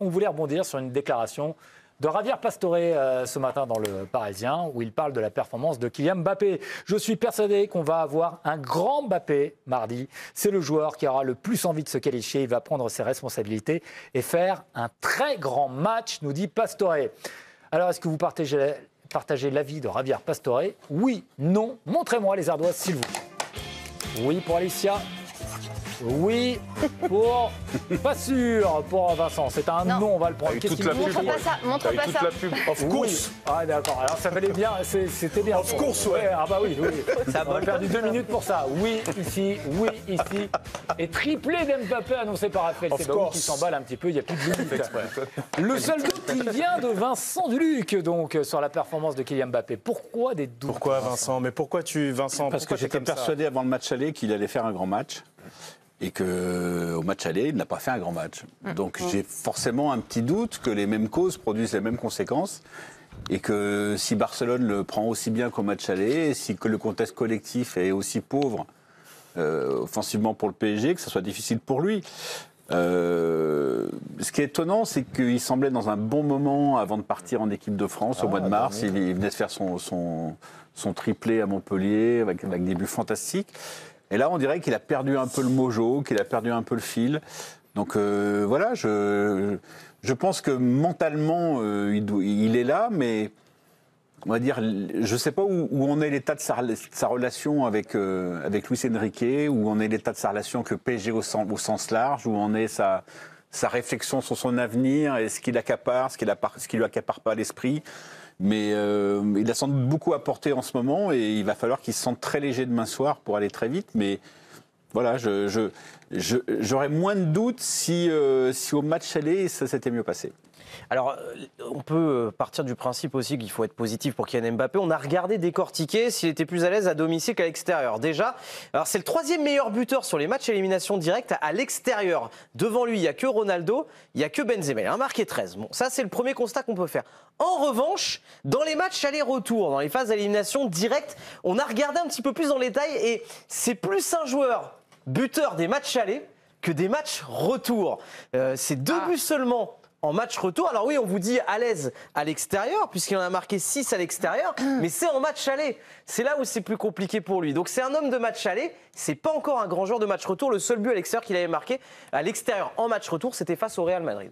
on voulait rebondir sur une déclaration de Javier Pastore euh, ce matin dans le Parisien, où il parle de la performance de Kylian Mbappé. Je suis persuadé qu'on va avoir un grand Mbappé mardi. C'est le joueur qui aura le plus envie de se qualifier. Il va prendre ses responsabilités et faire un très grand match, nous dit Pastore. Alors, est-ce que vous partagez, partagez l'avis de Javier Pastore? Oui, non. Montrez-moi les ardoises, s'il vous plaît. Oui pour Alicia, oui, pour. Pas sûr pour Vincent. C'est un non. on va le prendre. Qu'est-ce qu'il Montre pas ça. Montre pas ça. la pub. Of course. Ah, d'accord. Alors, ça valait bien. C'était bien. Of course, ouais. Ah, bah oui, oui. Ça on a perdu deux minutes pour ça. Oui, ici. Oui, ici. Et triplé d'Mbappé annoncé par Raphaël Sebaoui qui s'emballe un petit peu. Il n'y a plus de limite. Le seul doute, il vient de Vincent Duluc, donc, sur la performance de Kylian Mbappé. Pourquoi des doutes Pourquoi Vincent? Mais pourquoi tu, Vincent? Parce que j'étais persuadé avant le match aller qu'il allait faire un grand match et qu'au match aller, il n'a pas fait un grand match. Mmh. Donc mmh. j'ai forcément un petit doute que les mêmes causes produisent les mêmes conséquences et que si Barcelone le prend aussi bien qu'au match aller, si que le contexte collectif est aussi pauvre euh, offensivement pour le PSG, que ce soit difficile pour lui. Euh, ce qui est étonnant, c'est qu'il semblait dans un bon moment avant de partir en équipe de France au mois de ah, mars. Il, il, venait de faire son, son, son triplé à Montpellier avec, avec des buts fantastiques. Et là, on dirait qu'il a perdu un peu le mojo, qu'il a perdu un peu le fil. Donc euh, voilà, je, je pense que mentalement, euh, il, est là, mais on va dire, je ne sais pas où, où, on est l'état de sa, relation avec, euh, avec Luis Enrique, où on est l'état de sa relation le PSG au sens, large, où on est sa, sa réflexion sur son avenir et ce qu'il accapare, ce qu'il qu lui accapare pas l'esprit. Mais euh, il a sans doute beaucoup apporté en ce moment et il va falloir qu'il se sente très léger demain soir pour aller très vite. Mais voilà, j'aurais moins de doutes si, euh, si au match aller, ça s'était mieux passé. Alors, euh, on peut partir du principe aussi qu'il faut être positif pour Kylian Mbappé. On a regardé décortiquer s'il était plus à l'aise à domicile qu'à l'extérieur. Déjà, alors c'est le troisième meilleur buteur sur les matchs élimination directe à l'extérieur. Devant lui, il n'y a que Ronaldo, il n'y a que Benzema. Il a marqué 13. Bon, ça, c'est le premier constat qu'on peut faire. En revanche, dans les matchs aller-retour, dans les phases d'élimination directe, on a regardé un petit peu plus dans les détail et c'est plus un joueur buteur des matchs aller que des matchs retour. Euh, c'est deux ah. buts seulement en match retour. Alors oui, on vous dit à l'aise à l'extérieur, puisqu'il en a marqué 6 à l'extérieur, mais c'est en match aller. C'est là où c'est plus compliqué pour lui. Donc c'est un homme de match aller, c'est pas encore un grand joueur de match retour. Le seul but à l'extérieur qu'il avait marqué à l'extérieur en match retour, c'était face au Real Madrid.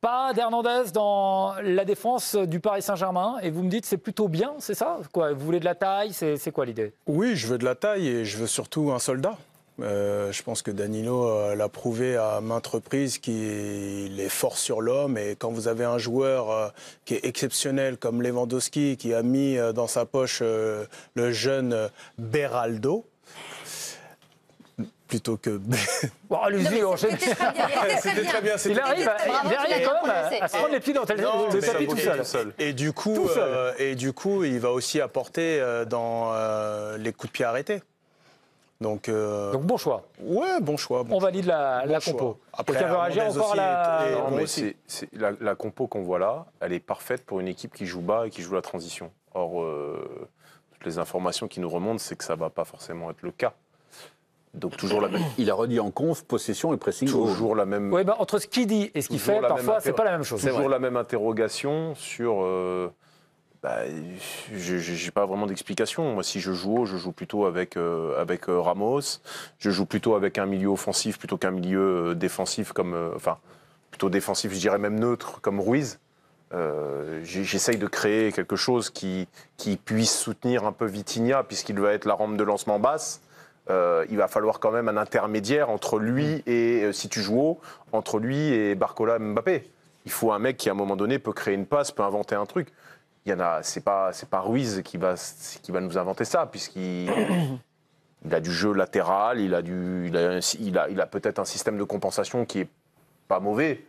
Pas d'Hernandez dans la défense du Paris Saint-Germain et vous me dites c'est plutôt bien, c'est ça? Quoi Vous voulez de la taille? C'est quoi l'idée? Oui, je veux de la taille et je veux surtout un soldat. Euh, je pense que Danilo euh, l'a prouvé à maintes reprises qu'il est fort sur l'homme. Et quand vous avez un joueur euh, qui est exceptionnel comme Lewandowski, qui a mis dans sa poche le jeune Beraldo, plutôt que. Bon, allez-y, enchaîne. C'était très bien. Il arrive, il arrive quand même à, se prendre les pieds dans le tapis tout seul. Et du, coup, et du coup, il va aussi apporter dans les coups de pied arrêtés. Donc, euh... Donc, bon choix. Ouais, bon choix. Bon on valide la, bon la compo. Après, veut réagir encore la... Non, mais c'est, la, la, compo qu'on voit là, elle est parfaite pour une équipe qui joue bas et qui joue la transition. Or, euh, toutes les informations qui nous remontent, c'est que ça ne va pas forcément être le cas. Donc toujours la même. Il a redit en conf, possession et pressing. Toujours la même. Oui, bah, entre ce qu'il dit et ce qu'il fait, parfois, c'est pas la même chose. Toujours la même interrogation sur. Euh, bah, je n'ai pas vraiment d'explication. Moi, si je joue, je joue plutôt avec, euh, avec euh, Ramos. Je joue plutôt avec un milieu offensif plutôt qu'un milieu euh, défensif comme. enfin, plutôt défensif, je dirais même neutre, comme Ruiz. J'essaye de créer quelque chose qui, qui puisse soutenir un peu Vitinha, puisqu'il va être la rampe de lancement basse. il va falloir quand même un intermédiaire entre lui et, si tu joues haut, entre lui et Barcola Mbappé. Il faut un mec qui, à un moment donné, peut créer une passe, peut inventer un truc il y en a, c'est pas, c'est pas Ruiz qui va, qui va nous inventer ça, puisqu'il il a du jeu latéral, il a du, il a, il a, il a peut-être un système de compensation qui est pas mauvais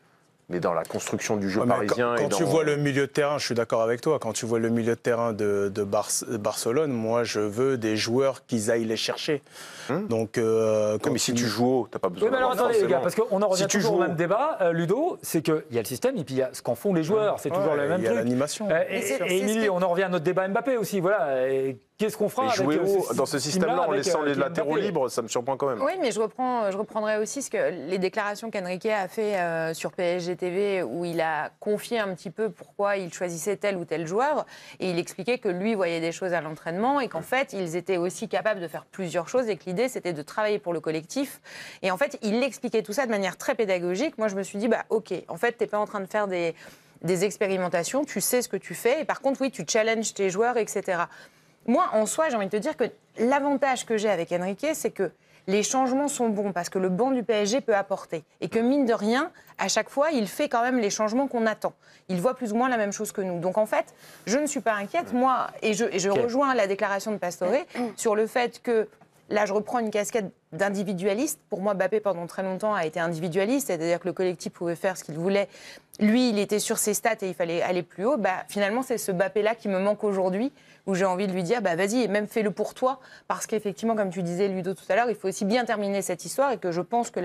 mais dans la construction du jeu parisien. Quand, tu vois le milieu de terrain, je suis d'accord avec toi, quand tu vois le milieu de terrain de, de Barcelone, moi je veux des joueurs qu'ils aillent les chercher. Hum. Donc, euh, mais si tu joues haut, t'as pas besoin. Oui, mais alors attendez les gars, parce qu'on en revient si toujours au même débat, euh, Ludo, c'est qu'il y a le système et puis il y a ce qu'en font les joueurs, c'est toujours le même truc. Il y a l'animation. Euh, et, et, on en revient à notre débat Mbappé aussi, voilà. Qu'est-ce qu'on fera avec jouer euh, haut ce dans ce système-là en laissant euh, les latéraux libres, ça me surprend quand même. Oui, mais je, reprends, je reprendrai aussi ce que les déclarations qu'Enrique a fait euh, sur PSG TV, où il a confié un petit peu pourquoi il choisissait tel ou tel joueur. Et il expliquait que lui voyait des choses à l'entraînement et qu'en fait, ils étaient aussi capables de faire plusieurs choses et que l'idée, c'était de travailler pour le collectif. Et en fait, il expliquait tout ça de manière très pédagogique. Moi, je me suis dit, bah, OK, en fait, tu n'es pas en train de faire des, des expérimentations, tu sais ce que tu fais. Et par contre, oui, tu challenges tes joueurs, etc. Moi, en soi, j'ai envie de te dire que l'avantage que j'ai avec Enrique, c'est que les changements sont bons parce que le banc du PSG peut apporter. Et que mine de rien, à chaque fois, il fait quand même les changements qu'on attend. Il voit plus ou moins la même chose que nous. Donc en fait, je ne suis pas inquiète, moi, et je, et je Ok. rejoins la déclaration de Pastore sur le fait que, là, je reprends une casquette d'individualiste. Pour moi, Mbappé, pendant très longtemps, a été individualiste, c'est-à-dire que le collectif pouvait faire ce qu'il voulait. Lui, il était sur ses stats et il fallait aller plus haut. Bah, finalement, c'est ce Mbappé-là qui me manque aujourd'hui, où j'ai envie de lui dire, bah, vas-y, et même fais-le pour toi, parce qu'effectivement, comme tu disais, Ludo, tout à l'heure, il faut aussi bien terminer cette histoire et que je pense que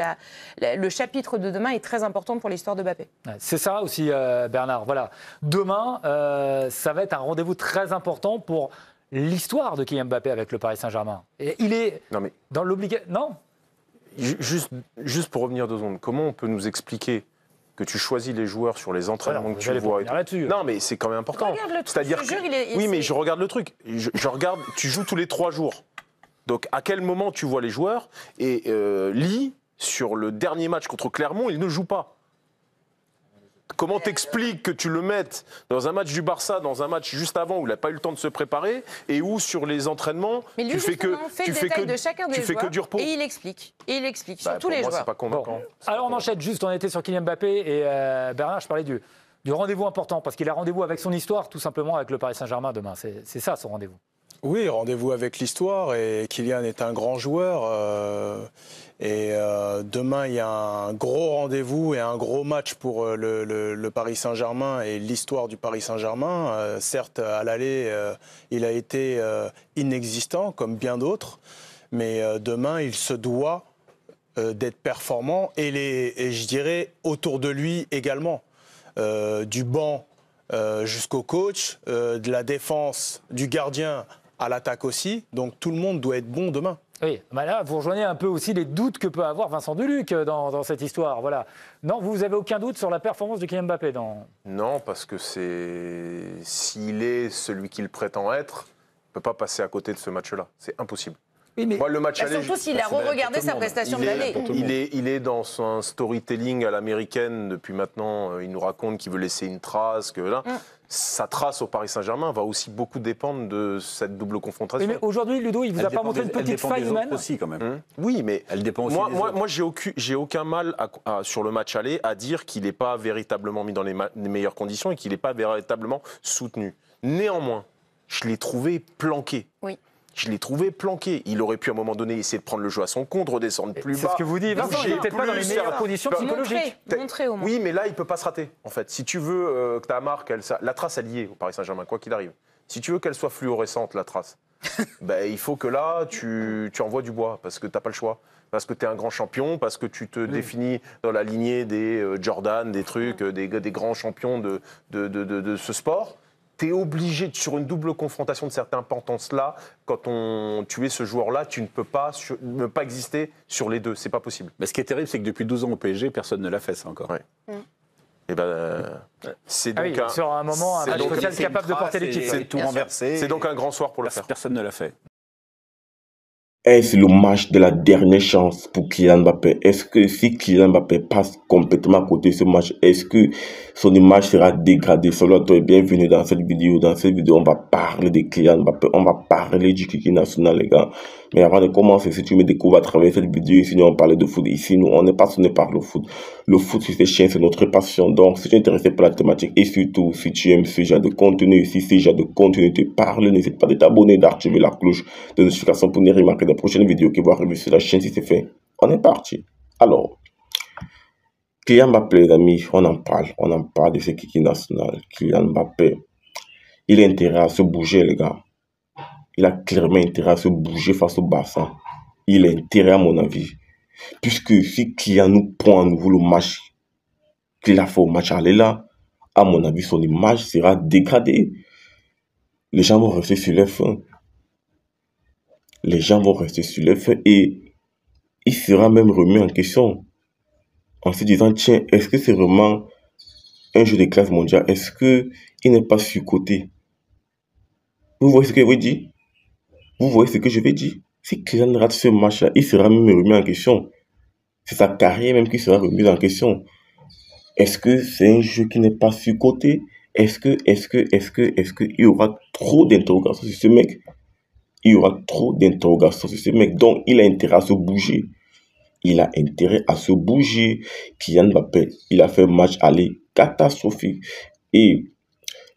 le chapitre de demain est très important pour l'histoire de. Ouais, C'est ça aussi, euh, Bernard. Voilà. Demain, euh, ça va être un rendez-vous très important pour l'histoire de Kylian Mbappé avec le Paris Saint-Germain. Et il est Non, mais dans l'obligation. Non? Ju- juste, juste pour revenir deux secondes, comment on peut nous expliquer que tu choisis les joueurs sur les entraînements Voilà, que tu vois et. Non, mais c'est quand même important. C'est-à-dire je te que- jure, il est- oui, mais je regarde le truc. Je, je regarde. Tu joues tous les trois jours. Donc, à quel moment tu vois les joueurs Et euh, Lee, sur le dernier match contre Clermont, il ne joue pas. Comment t'expliques que tu le mettes dans un match du Barça, dans un match juste avant où il n'a pas eu le temps de se préparer, et où sur les entraînements, Mais lui, tu fais que fait tu le fais que de chacun des tu fais que du repos. et il explique. Et il explique Bah, sur tous pour les moi, joueurs. pas convaincant. Alors on enchaîne juste, on était sur Kylian Mbappé et euh, Bernard, je parlais du, du rendez-vous important parce qu'il a rendez-vous avec son histoire, tout simplement avec le Paris Saint-Germain demain. C'est c'est ça son rendez-vous. Oui, rendez-vous avec l'histoire et Kylian est un grand joueur. euh, et euh, demain, il y a un gros rendez-vous et un gros match pour euh, le, Paris Saint-Germain et l'histoire du Paris Saint-Germain. Certes, à l'aller, il a été inexistant comme bien d'autres, mais demain, il se doit d'être performant et, je dirais autour de lui également. Du banc jusqu'au coach, de la défense, du gardien à l'attaque aussi. Donc tout le monde doit être bon demain. Oui, bah là, vous rejoignez un peu aussi les doutes que peut avoir Vincent Duluc euh, dans, dans cette histoire. Voilà. Non, vous n'avez aucun doute sur la performance de Kylian Mbappé dans... Non, parce que c'est s'il est celui qu'il prétend être, il peut pas passer à côté de ce match-là. C'est impossible. Oui, mais Moi, le match Bah, aller, surtout s'il a c'est valable re-regardé sa prestation il de l'année. il est, il est dans son storytelling à l'américaine depuis maintenant. Il nous raconte qu'il veut laisser une trace, que là, Mm. Sa trace au Paris Saint-Germain va aussi beaucoup dépendre de cette double Oui, confrontation. mais aujourd'hui, Ludo, il vous Elle a pas montré des- une petite faille humaine aussi quand même. Hum Oui, mais Elle dépend aussi moi, des moi, moi j'ai aucun, j'ai aucun mal à- à- sur le match aller à dire qu'il n'est pas véritablement mis dans les, ma- les meilleures conditions et qu'il n'est pas véritablement soutenu. Néanmoins, je l'ai trouvé planqué. Oui. Je l'ai trouvé planqué. Il aurait pu à un moment donné essayer de prendre le jeu à son compte, redescendre plus C'est bas. ce que vous dites, Vincent. Il n'est peut-être pas dans les meilleures conditions psychologiques. Montrer, montrer au moins. Oui, mais là, il peut pas se rater, en fait. Si tu veux euh, que ta marque, elle, ça- la trace, elle y est au Paris Saint-Germain, quoi qu'il arrive. Si tu veux qu'elle soit fluorescente, la trace, ben, il faut que là, tu, tu envoies du bois, parce que tu n'as pas le choix. Parce que tu es un grand champion, parce que tu te définis dans la lignée des euh, Jordan, des trucs, euh, des, des grands champions de, de, de- de- de ce sport. Tu es obligé, de- sur une double confrontation de cette importance-là, quand on, tu es ce joueur-là, tu ne peux pas sur- ne pas exister sur les deux. C'est pas possible. Mais ce qui est terrible, c'est que depuis 12 ans au PSG, personne ne l'a fait, ça encore. Ouais. Et ben, euh, c'est Ah donc oui, un- sur un moment, un c'est match donc- social C'est une capable de trace porter et- l'équipe. C'est tout Bien sûr. renversé. C'est donc un grand soir pour le faire. Personne ne l'a fait. Est-ce le match de la dernière chance pour Kylian Mbappé? Est-ce que si Kylian Mbappé passe complètement à côté de ce match, est-ce que son image sera dégradée? Salut toi et bienvenue dans cette vidéo. Dans cette vidéo, on va parler de Kylian Mbappé, on va parler du Kiki national, les gars. Mais avant de commencer, si tu me découvres à travers cette vidéo, ici, nous on parle de foot. Ici, nous, on est passionné par le foot. Le foot, c'est chien, c'est notre passion. Donc, si tu es intéressé par la thématique et surtout, si tu aimes ce genre de contenu, si ce genre de contenu te parle, n'hésite pas de t'abonner, d'activer la cloche de notification pour ne rien manquer des prochaines vidéos qui vont arriver sur la chaîne si c'est fait. On est parti. Alors, Kylian Mbappé, les amis, on en parle. On en parle de ce kiki national. Kylian Mbappé, il a intérêt à se bouger, les gars. Il a clairement intérêt à se bouger face au Barça. Il a intérêt, à mon avis. Puisque si Kylian nous prend à nouveau le match qu'il a fait au match aller là, à mon avis, son image sera dégradée. Les gens vont rester sur leur fin. les gens vont rester sur les faits et il sera même remis en question en se disant, tiens, est-ce que c'est vraiment un jeu de classe mondiale? Est-ce qu'il n'est pas surcoté Vous voyez ce que je veux dire? Vous voyez ce que je veux dire? Si Kylian rate ce match-là, il sera même remis en question. C'est sa carrière même qui sera remise en question. Est-ce que c'est un jeu qui n'est pas surcoté? Est-ce que, est-ce que, est-ce que, est-ce qu'il y aura trop d'interrogations sur ce mec? Il y aura trop d'interrogations sur ce mec. Donc, il a intérêt à se bouger. Il a intérêt à se bouger. Kylian Mbappé, il a fait un match aller catastrophique. Et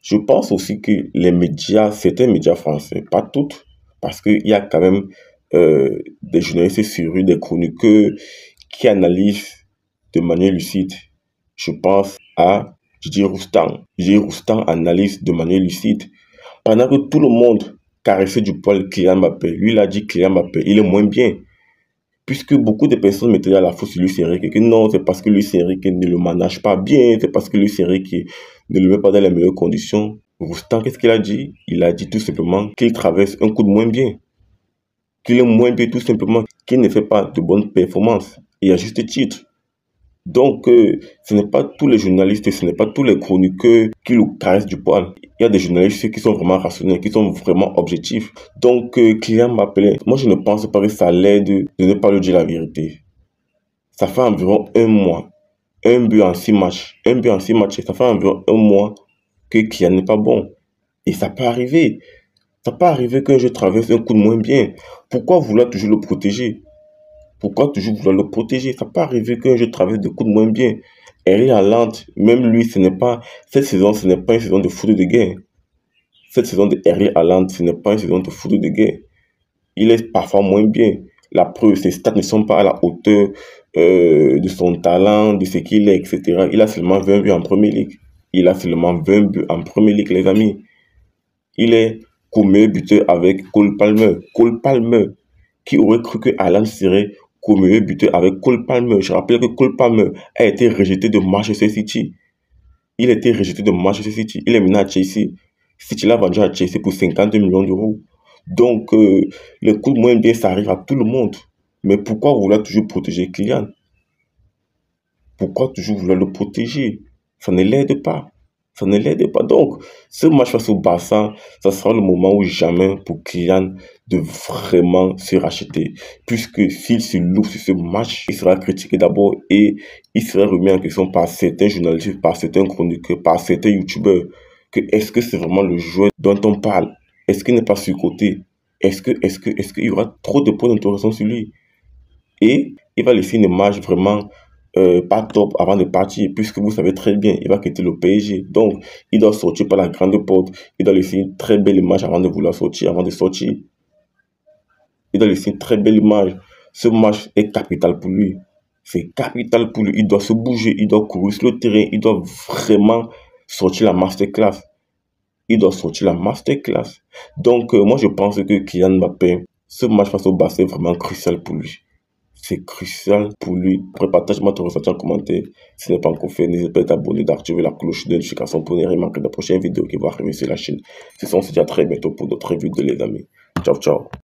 je pense aussi que les médias, certains médias français, pas toutes, parce qu'il y a quand même euh, des journalistes sérieux, des chroniqueurs qui analysent de manière lucide. Je pense à Didier Roustan. Didier Roustan analyse de manière lucide. Pendant que tout le monde caressait du poil Kylian Mbappé, lui il a dit Kylian Mbappé, il est moins bien puisque beaucoup de personnes mettaient à la faute sur Luis Enrique, que non, c'est parce que Luis Enrique ne le manage pas bien, c'est parce que Luis Enrique ne le met pas dans les meilleures conditions. Roustan, qu'est-ce qu'il a dit? Il a dit tout simplement qu'il traverse un coup de moins bien, qu'il est moins bien tout simplement, qu'il ne fait pas de bonnes performances, et à juste titre. Donc, euh, ce n'est pas tous les journalistes, ce n'est pas tous les chroniqueurs qui le caressent du poil. Il y a des journalistes qui sont vraiment rationnels, qui sont vraiment objectifs. Donc, euh, client m'appelait. Moi, je ne pense pas que ça l'aide de ne pas lui dire la vérité. Ça fait environ un mois. Un but en six matchs. Un but en six matchs. Ça fait environ un mois que n'est pas bon. Et ça peut arriver. Ça peut arriver qu'un jeu traverse un coup de moins bien. Pourquoi vouloir toujours le protéger? Pourquoi toujours vouloir le protéger? Ça peut arriver qu'un jeu traverse des coups de moins bien. Erling Haaland, même lui, ce n'est pas cette saison, ce n'est pas une saison de foot de guerre. Cette saison de Erling Haaland, ce n'est pas une saison de foot de guerre. Il est parfois moins bien. La preuve, ses stats ne sont pas à la hauteur euh, de son talent, de ce qu'il est, etc. Il a seulement 20 buts en Première Ligue. Il a seulement 20 buts en Première Ligue, les amis. Il est comme buteur avec Cole Palmer. Cole Palmer, qui aurait cru que Haaland serait comme meilleur buteur avec Cole Palmer. Je rappelle que Cole Palmer a été rejeté de Manchester City. Il a été rejeté de Manchester City. Il est maintenant à Chelsea. City l'a vendu à Chelsea pour 52 millions d'euros. Donc, euh, le de moins bien, ça arrive à tout le monde. Mais pourquoi vouloir toujours protéger Kylian? Pourquoi toujours vouloir le protéger? Ça ne l'aide pas ça ne l'aide pas. Donc, ce match face au Barça, ça sera le moment où jamais pour Kylian de vraiment se racheter. Puisque s'il se loupe sur ce match, il sera critiqué d'abord et il sera remis en question par certains journalistes, par certains chroniqueurs, par certains youtubeurs. Que est-ce que c'est vraiment le joueur dont on parle? Est-ce qu'il n'est pas surcoté? Est-ce que, est-ce que, est-ce qu'il y aura trop de points d'interrogation sur lui? Et il va laisser une image vraiment euh, pas top avant de partir, puisque vous savez très bien, il va quitter le PSG. Donc, il doit sortir par la grande porte. Il doit laisser une très belle image avant de vouloir sortir, avant de sortir. Il doit laisser une très belle image. Ce match est capital pour lui. C'est capital pour lui. Il doit se bouger, il doit courir sur le terrain, il doit vraiment sortir la masterclass. Il doit sortir la masterclass. Donc, euh, moi, je pense que Kylian Mbappé, ce match face au Barça est vraiment crucial pour lui c'est crucial pour lui. Après, partage-moi ton ressenti en commentaire. Si ce n'est pas encore fait, n'hésite pas à t'abonner, d'activer la cloche de notification pour ne rien manquer de la prochaine vidéo qui va arriver sur la chaîne. Ce sont on se dit à très bientôt pour d'autres vidéos, les amis. Ciao, ciao.